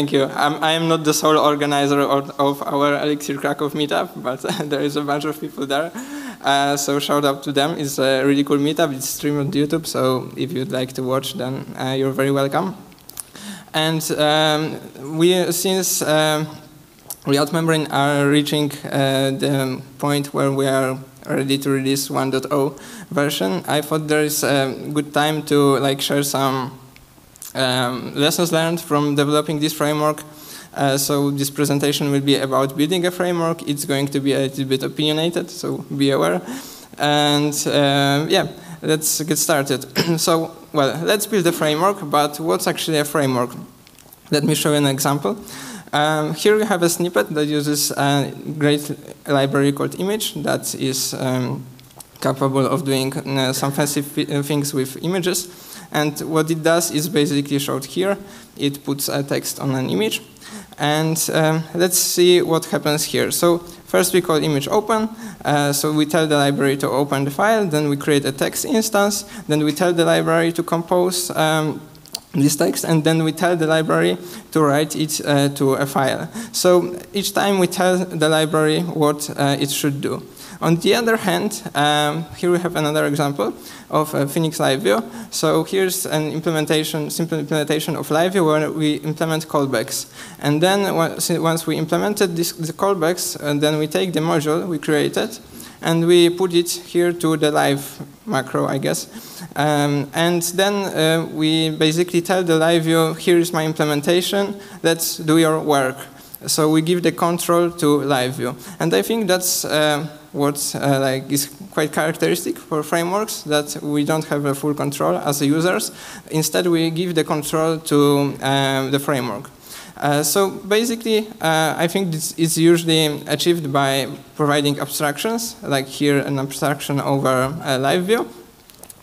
thank you. I'm, I am not the sole organizer of, of our Elixir Krakow meetup, but there is a bunch of people there. Uh, so shout out to them. It's a really cool meetup. It's streamed on YouTube, so if you'd like to watch, then uh, you're very welcome. And um, we, since um, React Membrane are reaching uh, the point where we are ready to release 1.0 version, I thought there is a good time to like share some um, lessons learned from developing this framework. Uh, so this presentation will be about building a framework. It's going to be a little bit opinionated, so be aware. And uh, yeah, let's get started. so, well, let's build a framework, but what's actually a framework? Let me show you an example. Um, here we have a snippet that uses a great library called image that is um, capable of doing uh, some fancy things with images. And what it does is basically showed here. It puts a text on an image. And um, let's see what happens here. So first we call image open. Uh, so we tell the library to open the file. Then we create a text instance. Then we tell the library to compose um, this text and then we tell the library to write it uh, to a file. So each time we tell the library what uh, it should do. On the other hand, um, here we have another example of uh, Phoenix Live View. So here's an implementation, simple implementation of Live View where we implement callbacks. And then once we implemented this, the callbacks, and then we take the module we created and we put it here to the live macro, I guess. Um, and then uh, we basically tell the live view, here is my implementation, let's do your work. So we give the control to live view. And I think that's uh, what uh, like is quite characteristic for frameworks that we don't have a full control as users. Instead, we give the control to um, the framework. Uh, so basically, uh, I think this is usually achieved by providing abstractions, like here an abstraction over a live view,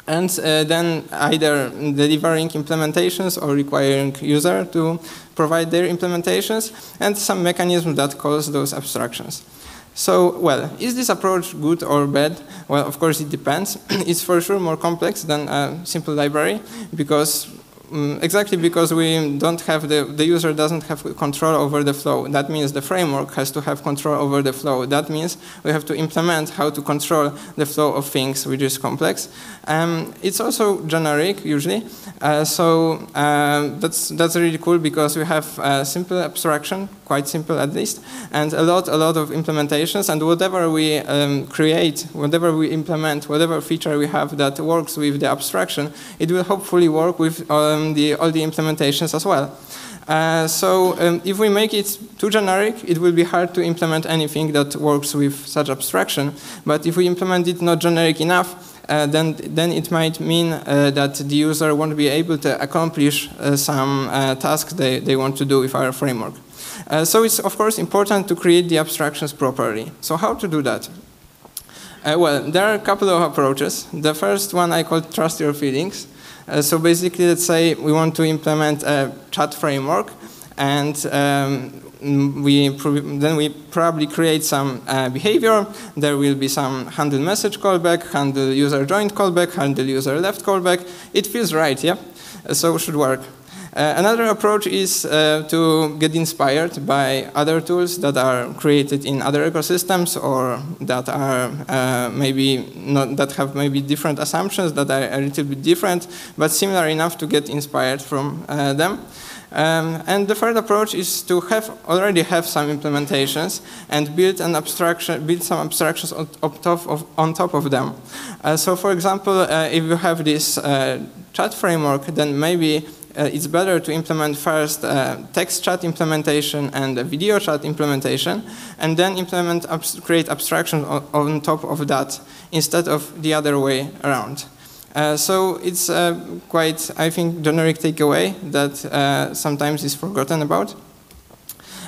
and uh, then either delivering implementations or requiring user to provide their implementations, and some mechanism that calls those abstractions. So, well, is this approach good or bad? Well, of course, it depends. it's for sure more complex than a simple library because um, exactly because we don't have the, the user doesn't have control over the flow. That means the framework has to have control over the flow. That means we have to implement how to control the flow of things, which is complex. Um, it's also generic usually, uh, so uh, that's that's really cool because we have a simple abstraction, quite simple at least, and a lot a lot of implementations. And whatever we um, create, whatever we implement, whatever feature we have that works with the abstraction, it will hopefully work with um, the, all the implementations as well. Uh, so um, if we make it too generic, it will be hard to implement anything that works with such abstraction. But if we implement it not generic enough, uh, then, then it might mean uh, that the user won't be able to accomplish uh, some uh, tasks they, they want to do with our framework. Uh, so it's of course important to create the abstractions properly. So how to do that? well, there are a couple of approaches. The first one I call trust your feelings. So basically, let's say we want to implement a chat framework and um, Mm, we then we probably create some uh, behavior. There will be some handle message callback, handle user joined callback, handle user left callback. It feels right, yeah? So it should work. Uh, another approach is uh, to get inspired by other tools that are created in other ecosystems or that are uh, maybe not, that have maybe different assumptions that are a little bit different, but similar enough to get inspired from them. Um, and the third approach is to have already have some implementations and build an abstraction, build some abstractions on, top of, on top of them. Uh, so, for example, uh, if you have this uh, chat framework, then maybe it's better to implement first uh, text chat implementation and a video chat implementation, and then implement abs create abstraction on, on top of that instead of the other way around. Uh, so it's uh, quite, I think, generic takeaway that uh, sometimes is forgotten about.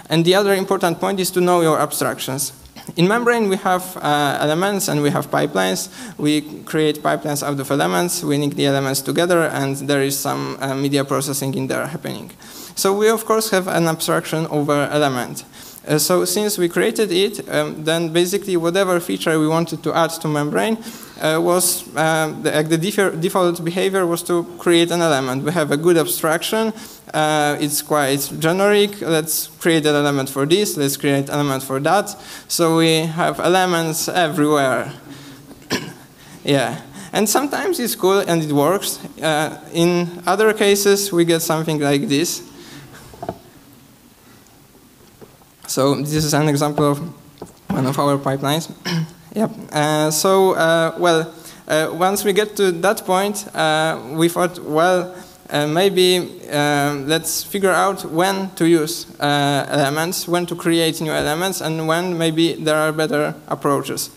And the other important point is to know your abstractions. In Membrane, we have uh, elements and we have pipelines. We create pipelines out of elements, we link the elements together, and there is some uh, media processing in there happening. So we, of course, have an abstraction over element. Uh, so since we created it, um, then basically whatever feature we wanted to add to membrane uh, was um, the, the default behavior was to create an element. We have a good abstraction. Uh, it's quite generic. Let's create an element for this. Let's create an element for that. So we have elements everywhere. yeah. And sometimes it's cool and it works. Uh, in other cases, we get something like this. So this is an example of one of our pipelines. yep. Uh, so, uh, well, uh, once we get to that point, uh, we thought, well, uh, maybe um, let's figure out when to use elements, when to create new elements, and when maybe there are better approaches.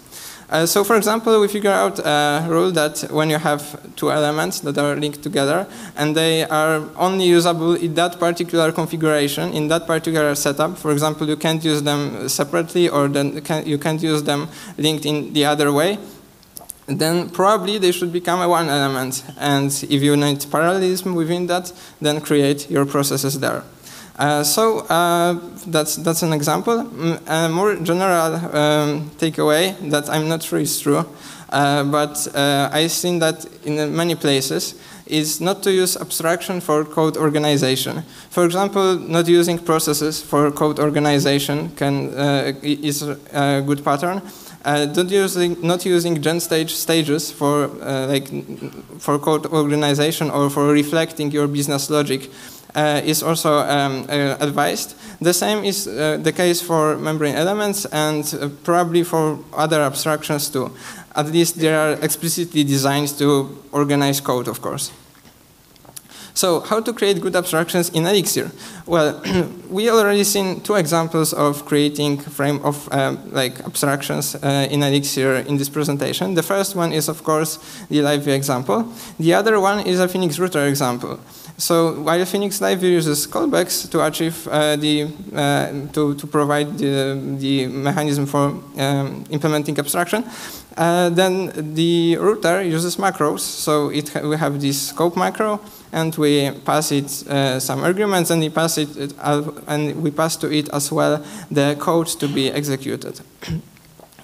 Uh, so for example, we figure out a rule that when you have two elements that are linked together and they are only usable in that particular configuration, in that particular setup, for example, you can't use them separately or then you can't use them linked in the other way, then probably they should become a one element. And if you need parallelism within that, then create your processes there. Uh, so uh, that's that's an example. Mm, a more general um, takeaway that I'm not sure is true, uh, but uh, I've seen that in many places is not to use abstraction for code organization. For example, not using processes for code organization can uh, is a good pattern. Uh, not using not using gen stage stages for uh, like for code organization or for reflecting your business logic uh, is also um, uh, advised. The same is uh, the case for membrane elements and probably for other abstractions too. At least they are explicitly designed to organize code, of course. So how to create good abstractions in Elixir? Well, we already seen two examples of creating frame of um, like abstractions uh, in Elixir in this presentation. The first one is of course the live example. The other one is a Phoenix router example. So while Phoenix Live uses callbacks to achieve uh, the uh, to to provide the the mechanism for um, implementing abstraction, uh, then the router uses macros. So it ha we have this scope macro, and we pass it uh, some arguments, and we pass it, it and we pass to it as well the code to be executed.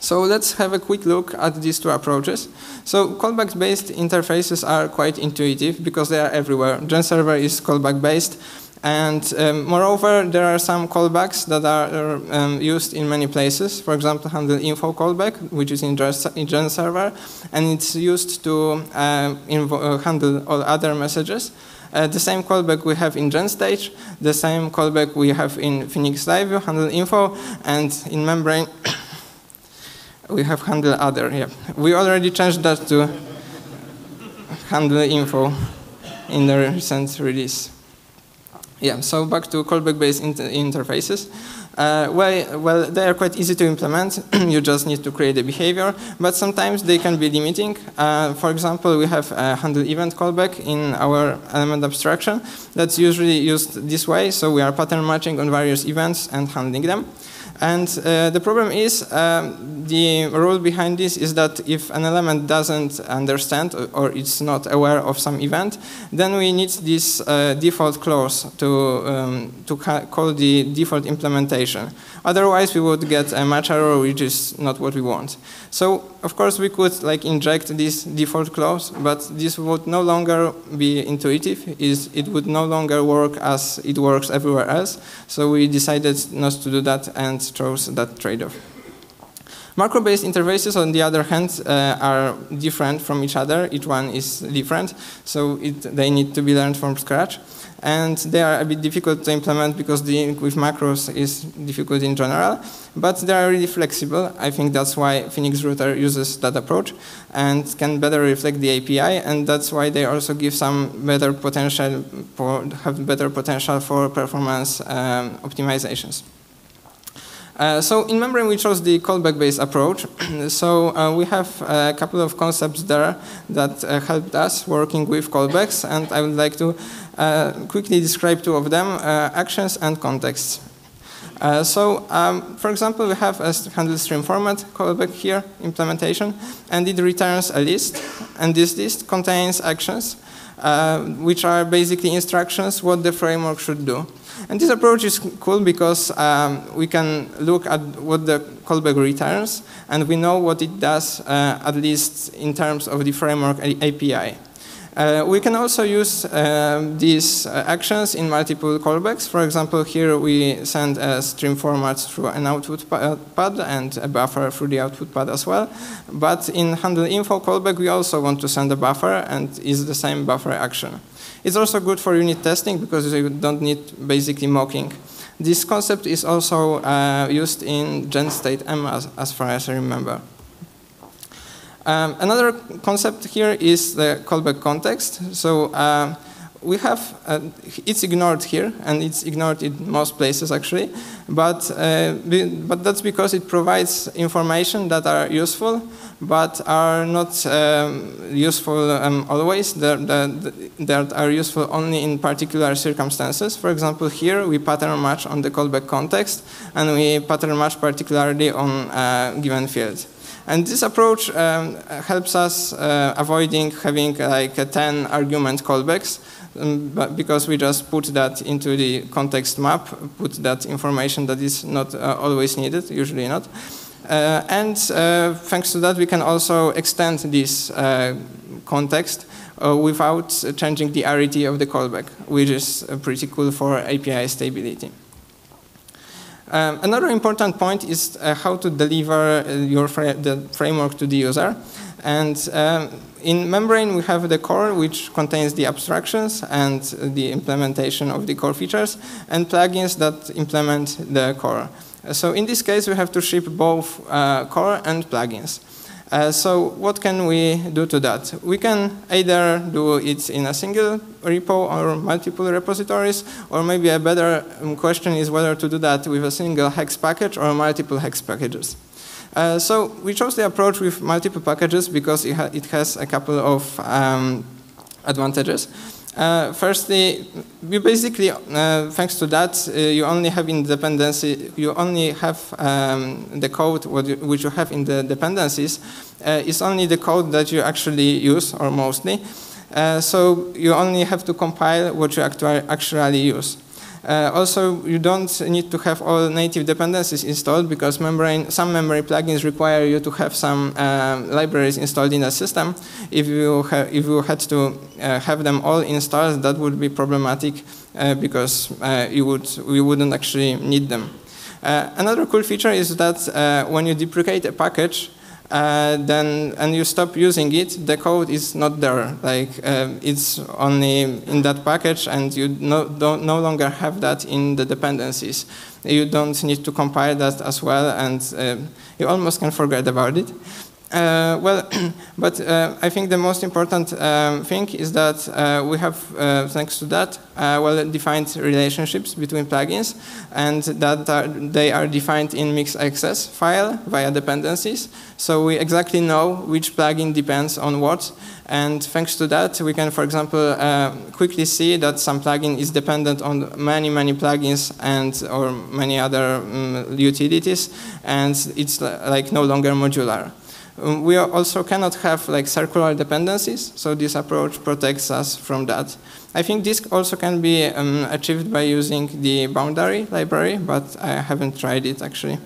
So let's have a quick look at these two approaches. So callback-based interfaces are quite intuitive because they are everywhere. GenServer is callback-based, and um, moreover, there are some callbacks that are um, used in many places. For example, handle info callback, which is in GenServer, and it's used to uh, uh, handle all other messages. Uh, the same callback we have in GenStage, the same callback we have in Phoenix Live, handle info, and in Membrane we have handle other. Yeah, we already changed that to handle info in the recent release. Yeah, so back to callback-based inter interfaces. Uh, well, well, they are quite easy to implement. you just need to create a behavior, but sometimes they can be limiting. Uh, for example, we have a handle event callback in our element abstraction that's usually used this way. So we are pattern matching on various events and handling them. And uh, the problem is um, the rule behind this is that if an element doesn't understand or, it's not aware of some event, then we need this uh, default clause to, um, to call the default implementation. Otherwise, we would get a match error, which is not what we want. So, of course, we could like inject this default clause, but this would no longer be intuitive. Is It would no longer work as it works everywhere else. So we decided not to do that and chose that trade-off. Macro-based interfaces, on the other hand, uh, are different from each other. Each one is different, so it, they need to be learned from scratch and they are a bit difficult to implement because dealing with macros is difficult in general, but they are really flexible. I think that's why Phoenix Router uses that approach and can better reflect the API, and that's why they also give some better potential, for, have better potential for performance um, optimizations. Uh, so in Membrane, we chose the callback-based approach. so uh, we have a couple of concepts there that uh, helped us working with callbacks, and I would like to uh, quickly describe two of them, uh, actions and contexts. So, um, for example, we have a handle stream format callback here, implementation, and it returns a list, and this list contains actions. which are basically instructions what the framework should do. And this approach is cool because um, we can look at what the callback returns, and we know what it does, uh, at least in terms of the framework API. Uh, we can also use um, these uh, actions in multiple callbacks. For example, here we send a stream format through an output uh, pad and a buffer through the output pad as well. But in handle info callback, we also want to send a buffer and is the same buffer action. It's also good for unit testing because you don't need basically mocking. This concept is also uh, used in GenStateM as, as far as I remember. Um, another concept here is the callback context. So uh, we have, uh, it's ignored here, and it's ignored in most places actually, but, uh, but that's because it provides information that are useful, but are not um, useful um, always, that, are useful only in particular circumstances. For example, here we pattern match on the callback context, and we pattern match particularly on a given field. And this approach um, helps us uh, avoiding having like 10 argument callbacks um, because we just put that into the context map, put that information that is not uh, always needed, usually not. Uh, and uh, thanks to that, we can also extend this context without changing the arity of the callback, which is pretty cool for API stability. Um, another important point is uh, how to deliver uh, your fra the framework to the user. And um, in Membrane, we have the core, which contains the abstractions and the implementation of the core features, and plugins that implement the core. So in this case, we have to ship both uh, core and plugins. Uh, so what can we do to that? We can either do it in a single repo or multiple repositories, or maybe a better um, question is whether to do that with a single hex package or multiple hex packages. Uh, so we chose the approach with multiple packages because it, ha it has a couple of um, advantages. Uh, firstly, you basically, uh, thanks to that, uh, you only have in dependency, you only have um, the code you, which you have in the dependencies uh, is only the code that you actually use, or mostly. Uh, so you only have to compile what you actually use. Uh, also, you don't need to have all native dependencies installed because membrane, some membrane plugins require you to have some uh, libraries installed in the system. If you, if you had to uh, have them all installed, that would be problematic uh, because uh, you, would, you wouldn't actually need them. Uh, another cool feature is that when you deprecate a package, uh, then and you stop using it, the code is not there. Like uh, it's only in that package, and you no, don't no longer have that in the dependencies. You don't need to compile that as well, and uh, you almost can forget about it. Uh, well, but uh, I think the most important um, thing is that uh, we have, uh, thanks to that, uh, well-defined relationships between plugins, and that are, they are defined in mix.exs file via dependencies. So we exactly know which plugin depends on what, and thanks to that, we can, for example, uh, quickly see that some plugin is dependent on many, many plugins and or many other um, utilities, and it's like no longer modular. Um, we also cannot have like circular dependencies, so this approach protects us from that. I think this also can be um, achieved by using the boundary library, but I haven't tried it actually.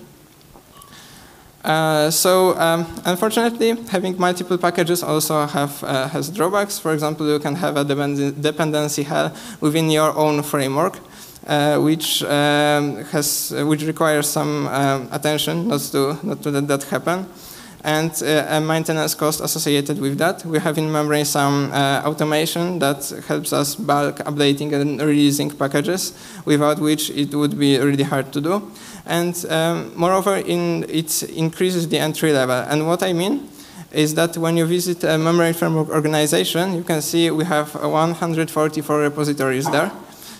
Uh, so um, unfortunately, having multiple packages also have uh, has drawbacks. For example, you can have a dependency hell within your own framework, uh, which um, has which requires some um, attention not to not to let that happen and uh, a maintenance cost associated with that. We have in Membrane some uh, automation that helps us bulk updating and releasing packages, without which it would be really hard to do. And um, moreover, in, it increases the entry level. And what I mean is that when you visit a Membrane Framework organization, you can see we have 144 repositories there.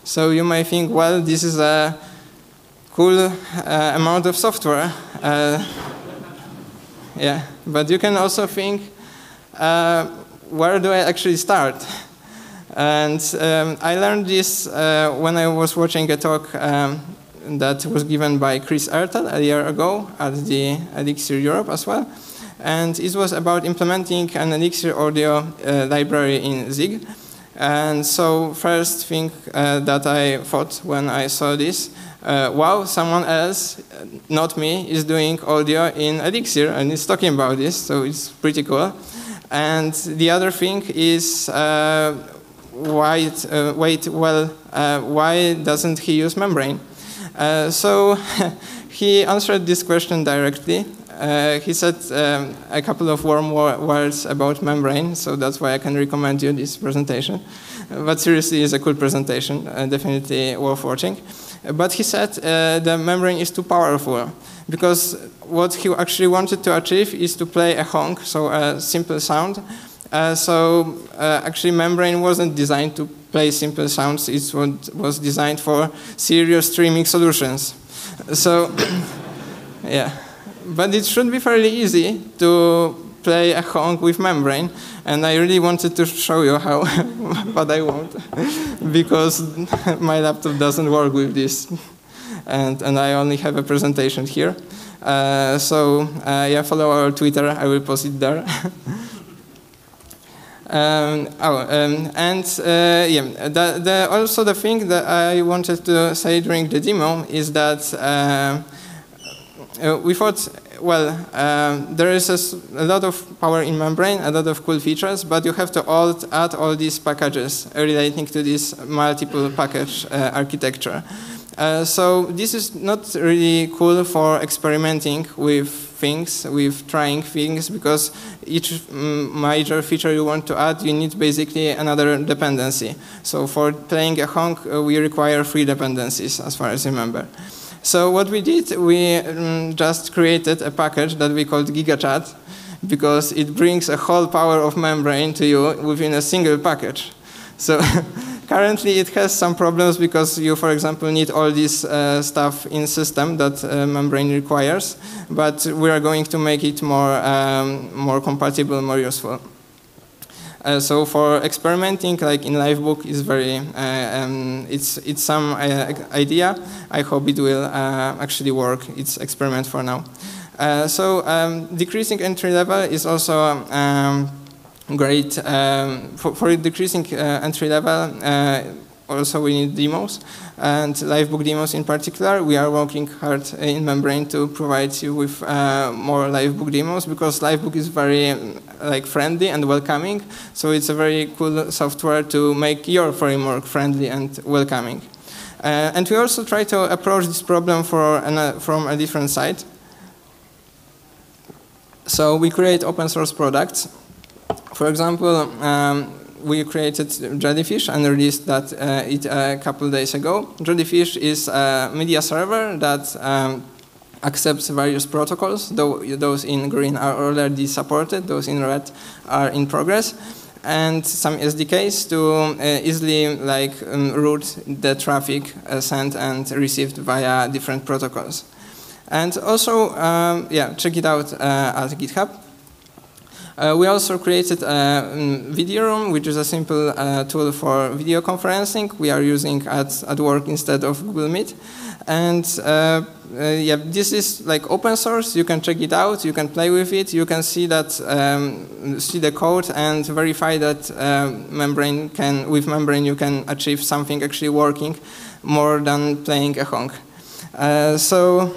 So you may think, well, this is a cool uh, amount of software. Uh, yeah. But you can also think, uh, where do I actually start? And um, I learned this uh, when I was watching a talk um, that was given by Chris Ertel a year ago at the Elixir Europe as well. And it was about implementing an Elixir audio uh, library in Zig. And so first thing uh, that I thought when I saw this, uh, wow, someone else, not me, is doing audio in Elixir and is talking about this, so it's pretty cool. And the other thing is, uh, why, uh, wait, well, uh, why doesn't he use membrane? Uh, so he answered this question directly. Uh, he said um, a couple of warm words about membrane, so that's why I can recommend you this presentation. But seriously, it's a cool presentation, uh, definitely worth watching. But he said uh, the membrane is too powerful because what he actually wanted to achieve is to play a honk, so a simple sound. Uh, so uh, actually membrane wasn't designed to play simple sounds, it was designed for serious streaming solutions. So, yeah. But it should be fairly easy to play a honk with membrane, and I really wanted to show you how, but I won't, because my laptop doesn't work with this, and, and I only have a presentation here. Uh, so uh, yeah, follow our Twitter, I will post it there. Um, oh, um, and uh, yeah, the, the, also the thing that I wanted to say during the demo is that uh, uh, we thought, well, um, there is a, a, lot of power in membrane, a lot of cool features, but you have to add all these packages relating to this multiple package uh, architecture. Uh, so this is not really cool for experimenting with things, with trying things, because each mm, major feature you want to add, you need basically another dependency. So for playing a honk, uh, we require three dependencies, as far as I remember. So what we did, we um, just created a package that we called GigaChat, because it brings a whole power of membrane to you within a single package. So Currently, it has some problems because you, for example, need all this uh, stuff in system that uh, membrane requires, but we are going to make it more, um, more compatible, more useful. Uh, so for experimenting, like in Livebook, is very uh, um, it's it's some uh, idea. I hope it will uh, actually work. It's experiment for now. so um, decreasing entry level is also um, great um, for, for, decreasing uh, entry level. Also, we need demos and livebook demos in particular. We are working hard in Membrane to provide you with uh, more livebook demos because livebook is very like friendly and welcoming. So it's a very cool software to make your framework friendly and welcoming. Uh, and we also try to approach this problem an, uh, from a different side. So we create open source products for example, um, we created Jellyfish and released that uh, it a couple days ago. Jellyfish is a media server that um, accepts various protocols. though Those in green are already supported, those in red are in progress, and some SDKs to uh, easily like um, route the traffic uh, sent and received via different protocols. And also, um, yeah, check it out uh, at GitHub. Uh, we also created a um, video room, which is a simple uh, tool for video conferencing. We are using at, at work instead of Google Meet. And uh, uh, yeah, this is like open source. You can check it out. You can play with it. You can see that, um, see the code and verify that um, membrane can, with membrane you can achieve something actually working more than playing a honk. Uh, so,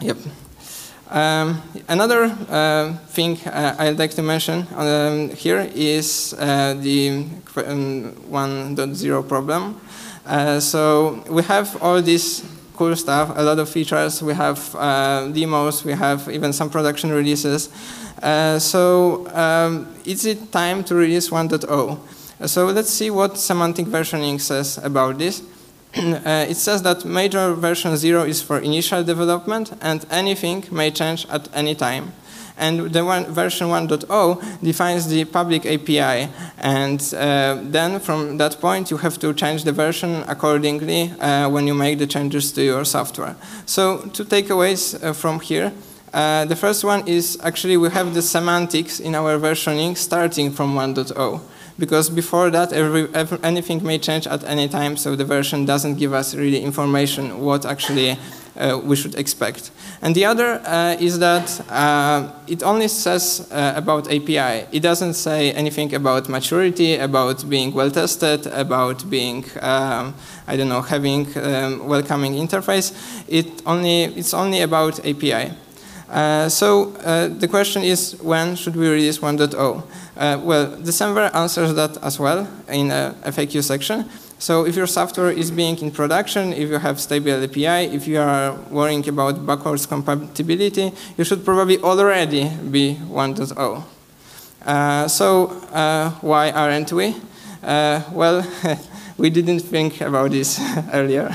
yep. Um, another uh, thing uh, I'd like to mention um, here is uh, the um, 1.0 problem. Uh, so we have all this cool stuff, a lot of features, we have uh, demos, we have even some production releases. Uh, so um, is it time to release 1.0? So let's see what semantic versioning says about this. uh, it says that major version 0 is for initial development and anything may change at any time. And the one, version 1.0 defines the public API. And uh, then from that point, you have to change the version accordingly uh, when you make the changes to your software. So two takeaways uh, from here. Uh, the first one is actually we have the semantics in our versioning starting from 1.0 because before that every, anything may change at any time, so the version doesn't give us really information what actually uh, we should expect. And the other uh, is that uh, it only says uh, about API. It doesn't say anything about maturity, about being well tested, about being, um, I don't know, having um, welcoming interface. It only, it's only about API. Uh, so uh, the question is, when should we release 1.0? Uh, well, SemVer answers that as well in a FAQ section. So if your software is being in production, if you have stable API, if you are worrying about backwards compatibility, you should probably already be 1.0. Uh, so uh, why aren't we? Uh, well, we didn't think about this earlier.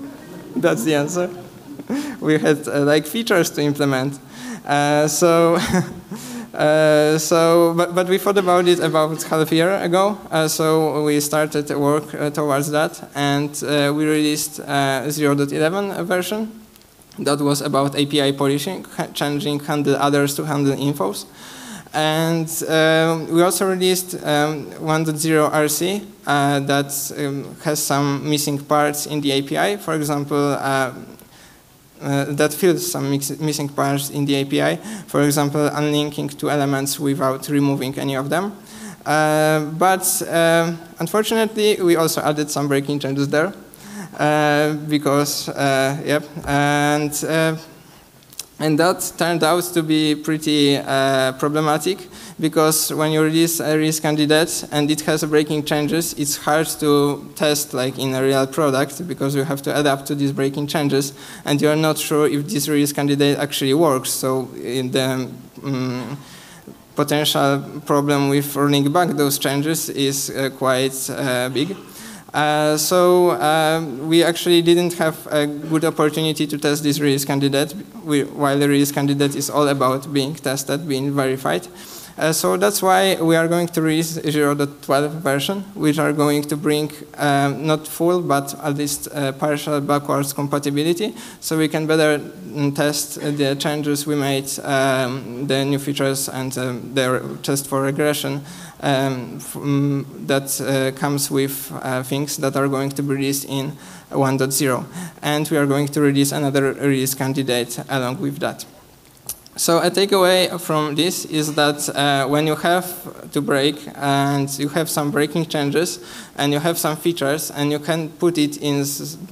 That's the answer. we had uh, like features to implement. Uh, so Uh, so, but, but we thought about it about half a year ago. Uh, so we started work uh, towards that, and uh, we released uh, 0.11 version that was about API polishing, changing handle others to handle infos. And um, we also released um, 1.0 RC that um, has some missing parts in the API. For example, uh, that fills some missing parts in the API. For example, unlinking two elements without removing any of them. Uh, but uh, unfortunately, we also added some breaking changes there uh, because, uh, yep, and uh, and that turned out to be pretty uh, problematic because when you release a release candidate and it has breaking changes, it's hard to test like in a real product because you have to adapt to these breaking changes and you're not sure if this release candidate actually works. So in the um, potential problem with rolling back those changes is uh, quite uh, big. Uh, so uh, we actually didn't have a good opportunity to test this release candidate, we, while the release candidate is all about being tested, being verified. Uh, so that's why we are going to release 0.12 version, which are going to bring um, not full, but at least uh, partial backwards compatibility, so we can better mm, test the changes we made, um, the new features, and um, the test for regression um, mm, that uh, comes with uh, things that are going to be released in 1.0. And we are going to release another release candidate along with that. So a takeaway from this is that uh, when you have to break and you have some breaking changes and you have some features and you can put it in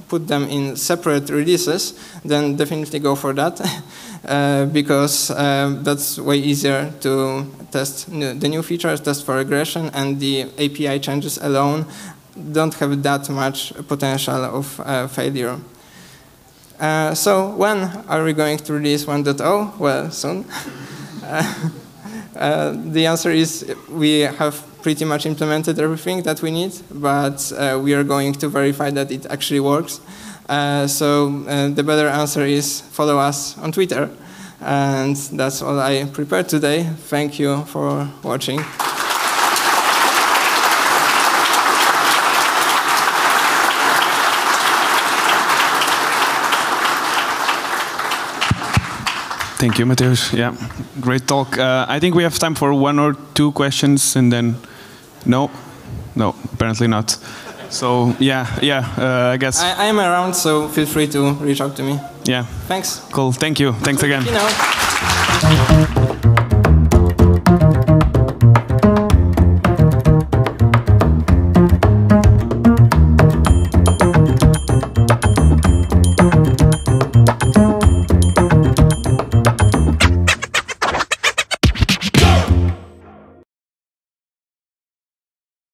put them in separate releases, then definitely go for that uh, because uh, that's way easier to test the new features, test for regression, and the API changes alone don't have that much potential of uh, failure. Uh, so when are we going to release 1.0? Well, soon. uh, uh, the answer is we have pretty much implemented everything that we need, but uh, we are going to verify that it actually works. Uh, so the better answer is follow us on Twitter. And that's all I prepared today. Thank you for watching. Thank you, Mateusz. Yeah, great talk. Uh, I think we have time for one or two questions, and then no, no, apparently not. So yeah, yeah, uh, I guess I, am around, so feel free to reach out to me. Yeah. Thanks. Cool. Thank you. Thanks again. You know.